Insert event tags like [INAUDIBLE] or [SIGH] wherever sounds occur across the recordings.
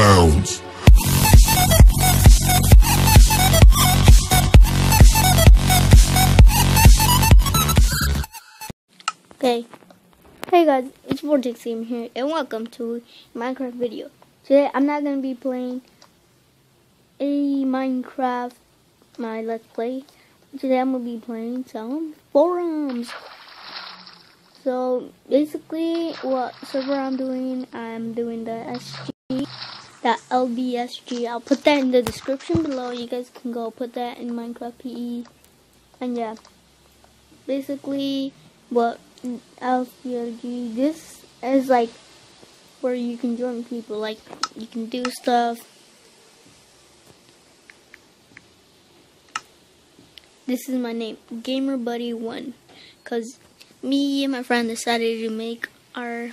bounds. Hey guys, it's Vortex Game here, and welcome to Minecraft video. Today, I'm not gonna be playing a Minecraft my Let's Play. Today, I'm gonna be playing some forums. So basically, what server I'm doing, I'm doing the SG, that LBSG. I'll put that in the description below. You guys can go put that in Minecraft PE, and yeah, basically what LBSG, This is like where you can join people, like you can do stuff. This is my name, Gamer Buddy One, cause me and my friend decided to make our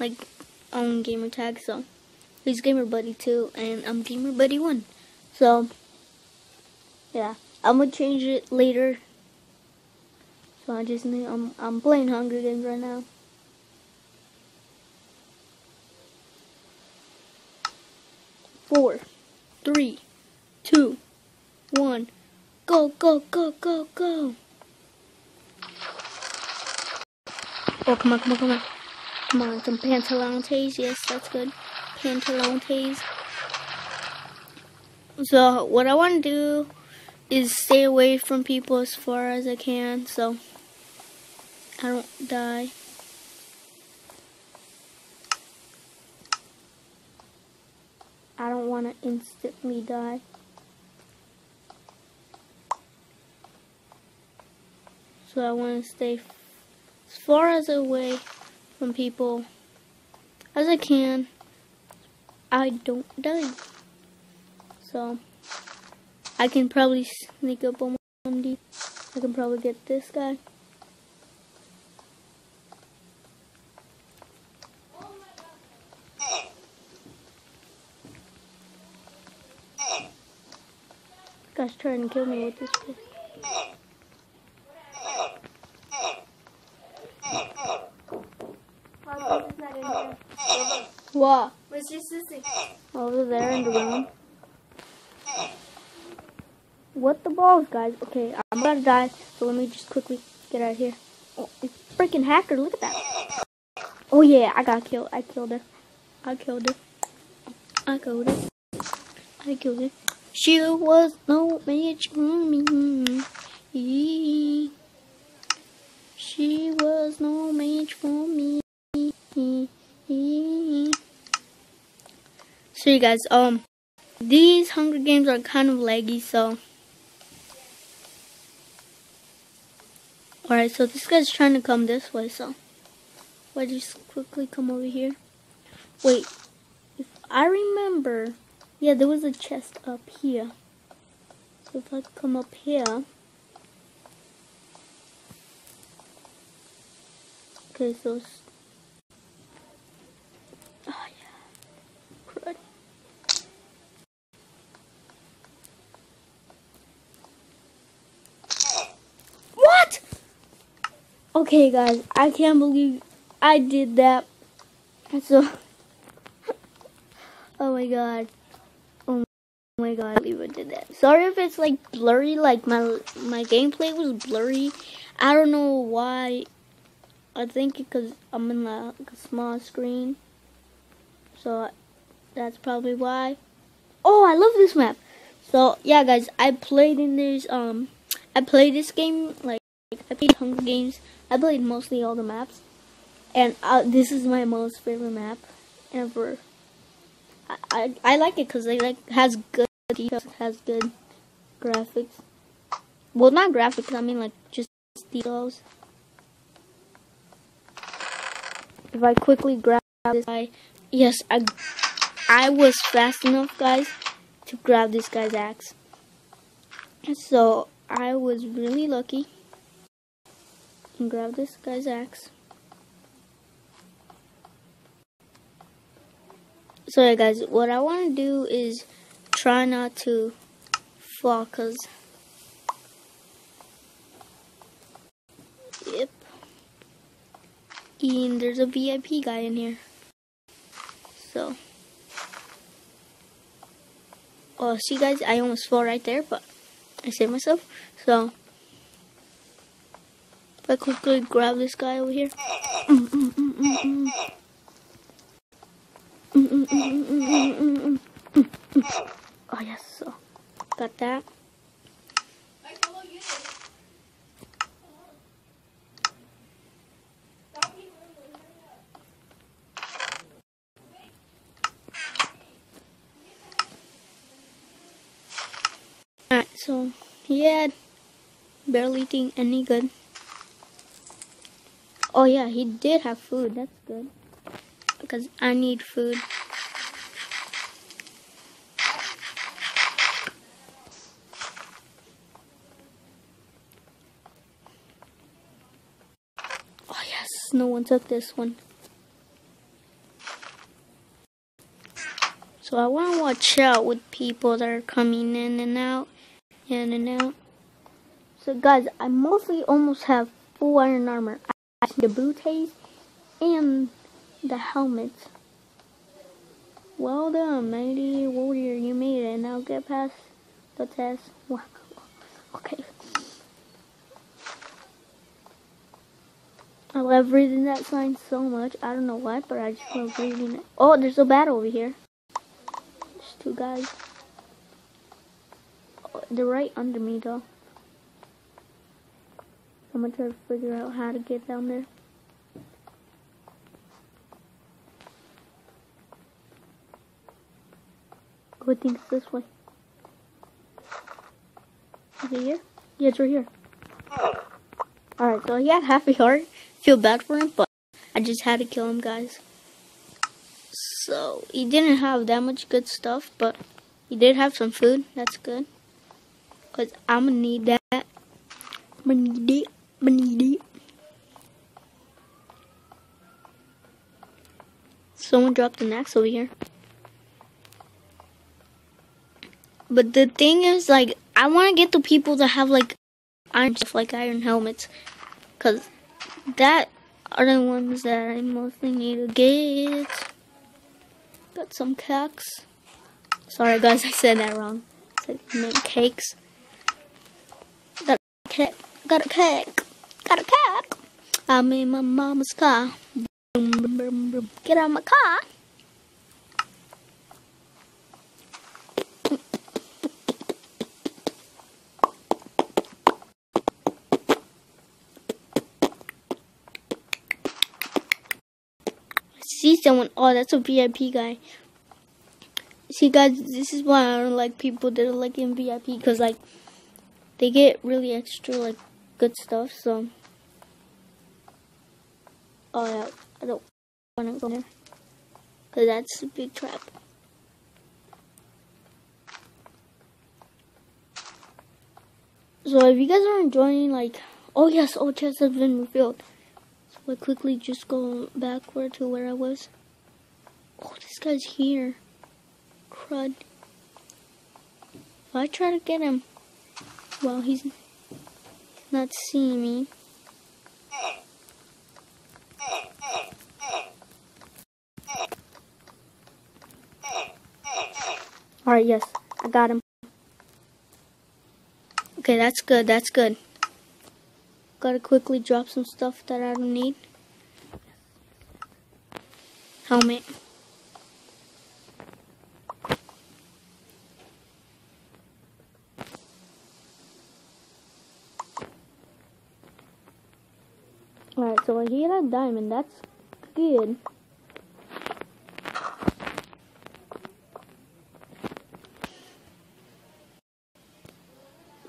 like own gamer tag. So he's Gamer Buddy Two, and I'm Gamer Buddy One. So yeah, I'm gonna change it later so I just need, I'm, I'm playing Hunger Games right now. Four, three, two, one, go, go, go, go, go. Oh, come on, come on, come on. Come on, some Pantalontes. Yes, that's good. Pantalontes. So, what I want to do is stay away from people as far as I can. So, I don't die. I don't want to instantly die. So I want to stay as far as away from people as I can. I don't die. So I can probably sneak up on somebody. I can probably get this guy. guy's trying to kill me with this fish. What? Where's your sister? Over there in the room. What the balls, guys? Okay, I'm about to die, so let me just quickly get out of here. Oh, freaking hacker, look at that. Oh yeah, I got killed. I killed her. I killed her. I killed her. I killed her. She was no match for me. She was no match for me. So you guys, um, these Hunger Games are kind of laggy, so. Alright, so this guy's trying to come this way, so. I just quickly come over here? Wait, if I remember, yeah, there was a chest up here. So if I come up here. Okay, so. Oh, yeah. Crud. What? Okay, guys, I can't believe I did that. So. [LAUGHS] oh my god. Oh my god, I even did that. Sorry if it's like blurry, like my my gameplay was blurry. I don't know why. I think because I'm in like a small screen. So that's probably why. Oh, I love this map. So yeah, guys, I played in this. Um, I played this game like I played Hunger Games. I played mostly all the maps, and uh, this is my most favorite map ever. I I, I like it because it like has good details, has good graphics. Well, not graphics. I mean like just details. If I quickly grab this guy, yes, I I was fast enough, guys, to grab this guy's axe. So I was really lucky and grab this guy's axe. So yeah guys, what I want to do is try not to fall cause Yep. And there's a VIP guy in here. So Oh, see guys, I almost fell right there, but I saved myself. So, if I quickly grab this guy over here. Oh yes, so got that. Alright, so he had barely eating any good. Oh yeah, he did have food. That's good. Because I need food. Oh yes, no one took this one. So I want to watch out with people that are coming in and out, in and out. So guys, I mostly almost have full iron armor. The boots and the helmet. Well done, mighty warrior. You made it. Now get past the test. Okay. I love reading that sign so much. I don't know why, but I just love reading it. Oh, there's a battle over here. There's two guys. Oh, they're right under me, though. I'm gonna try to figure out how to get down there. I think it's this way. Is it here? Yeah, it's right here. Alright, so he had half a heart. Feel bad for him, but I just had to kill him, guys. So, he didn't have that much good stuff, but he did have some food. That's good. Because I'm going to need that. I'm going to need it. Going to need it. Someone dropped an axe over here. But the thing is, like, I want to get the people that have, like, iron stuff, like iron helmets. Because that are the ones that I mostly need to get. Got some cakes. Sorry, guys, [LAUGHS] I said that wrong. I said cakes. Got a cake. Got a cake. Got a cake. I'm in my mama's car. Get out of my car. see someone. Oh, that's a VIP guy. See, guys, this is why I don't like people that are like in VIP because like they get really extra like good stuff. So, I don't want to go there because that's a big trap. So if you guys are enjoying like, oh yes, oh chest has been revealed. So I quickly just go backward to where I was. Oh, this guy's here. Crud. If I try to get him, well, he's not seeing me. Alright, yes, I got him. Okay, that's good, that's good. Gotta quickly drop some stuff that I don't need. Helmet. Alright, so I hit a diamond. That's good.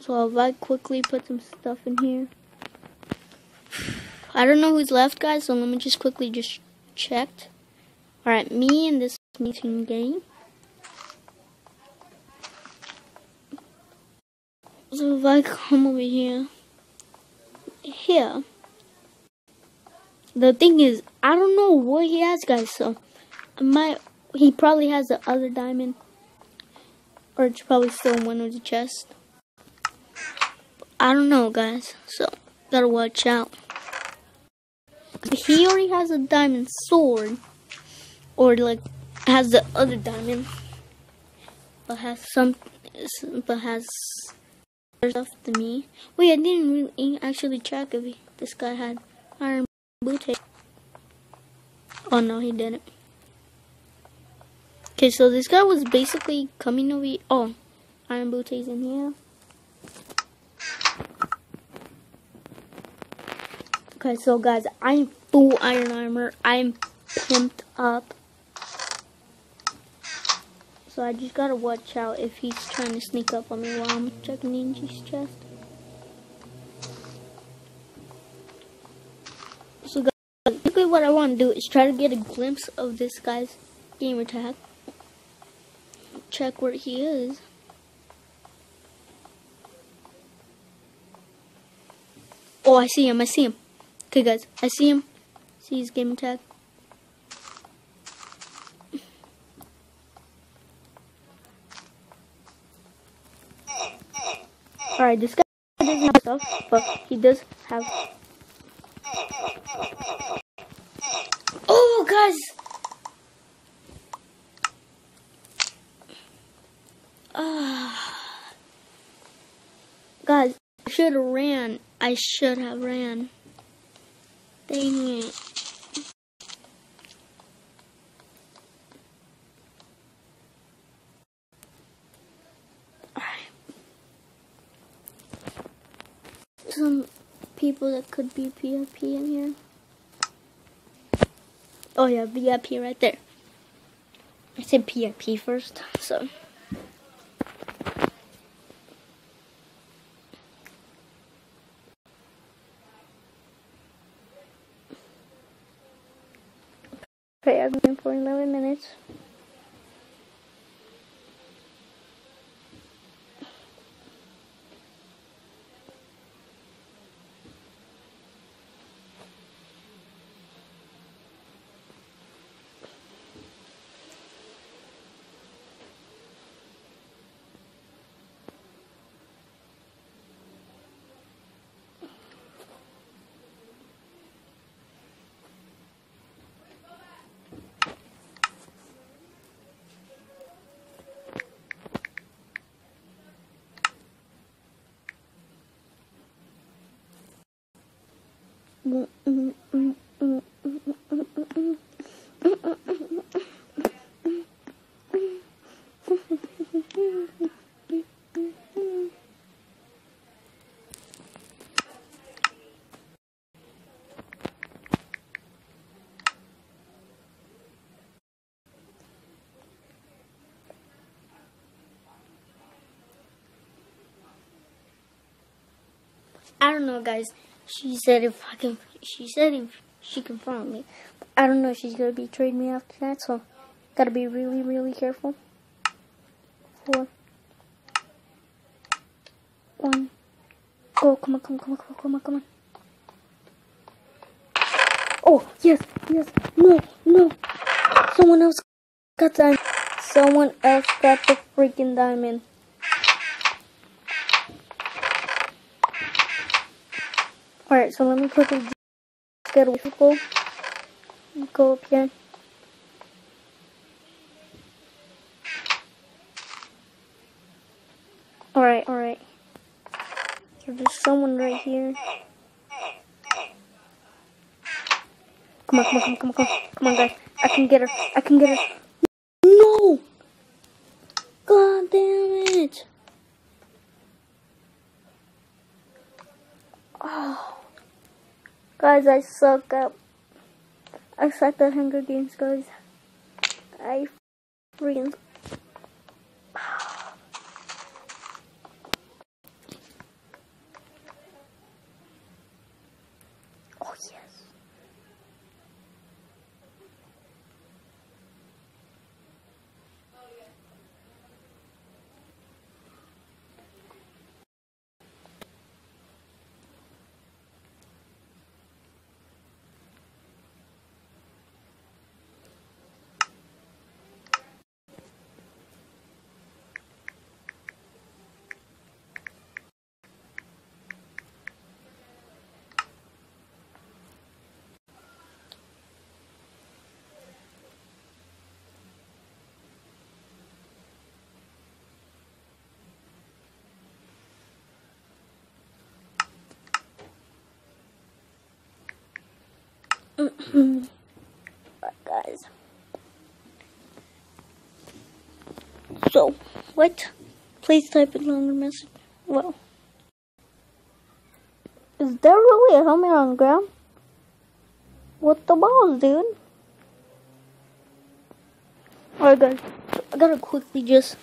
So if I quickly put some stuff in here. I don't know who's left, guys, so let me just quickly just check. Alright, me in this meeting game. So if I come over here, here, the thing is, I don't know what he has, guys, so I might, he probably has the other diamond, or it's probably still in one of the chests. I don't know, guys, so gotta watch out. He already has a diamond sword, or like has the other diamond. but has some, but has stuff to me. Wait, I didn't really actually check if he, this guy had iron booty. Oh no, he didn't. Okay, so this guy was basically coming over. Oh, iron booties in here. Okay, so guys, I'm full iron armor. I'm pimped up. So I just gotta watch out if he's trying to sneak up on me while I'm checking Ninja's chest. So guys, basically what I want to do is try to get a glimpse of this guy's gamer tag. Check where he is. Oh, I see him, I see him. Okay guys, I see him. See his gamer tag. Alright, this guy doesn't have stuff, but he does have... Oh, guys! Ah. guys, I should have ran. I should have ran. Dang it. some people that could be VIP in here. Oh yeah, VIP right there. I said PIP first, so. Okay, I've for 11 minutes. I don't know, guys. She said if I can, she said if she can find me. I don't know. If she's gonna betray me after that, so gotta be really, really careful. Four, one, go! Come on, come on, come on, come on, come on, come on. Oh yes, yes. No, no. Someone else got diamond. Someone else got the freaking diamond. Alright, so let me quickly get a vehicle. Go up here. Alright, alright. There's someone right here. Come on, come on, come on, come on, come on, guys. I can get her. I can get her. No! God damn it! Oh. Guys, I suck up. I suck at Hunger Games, guys. I freaking. Alright, guys. So, what? Please type in longer message. Well, is there really a helmet on the ground? What the balls, dude? Alright, guys. I gotta quickly just.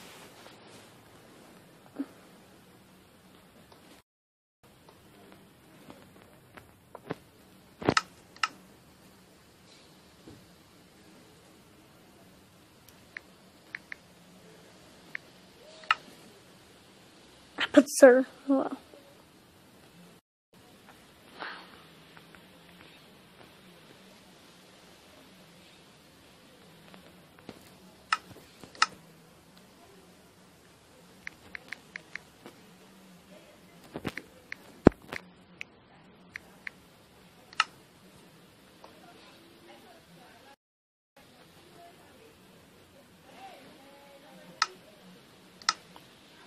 But sir, well.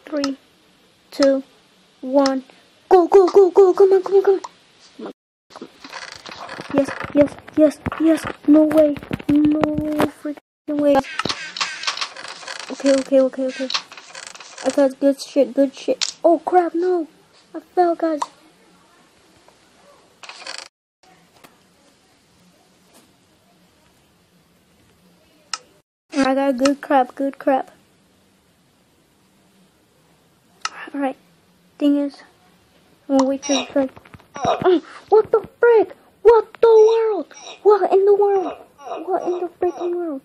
Three, two, one, go, go, go, go, come on, come on, come on. Yes, yes, yes, yes, no way, no freaking way. Okay, okay, okay, okay. I got good shit, good shit. Oh crap, no, I fell, guys. I got good crap, good crap. Alright, thing is, gonna wait till it's like, oh, what the frick? What the world? What in the world? What in the freaking world?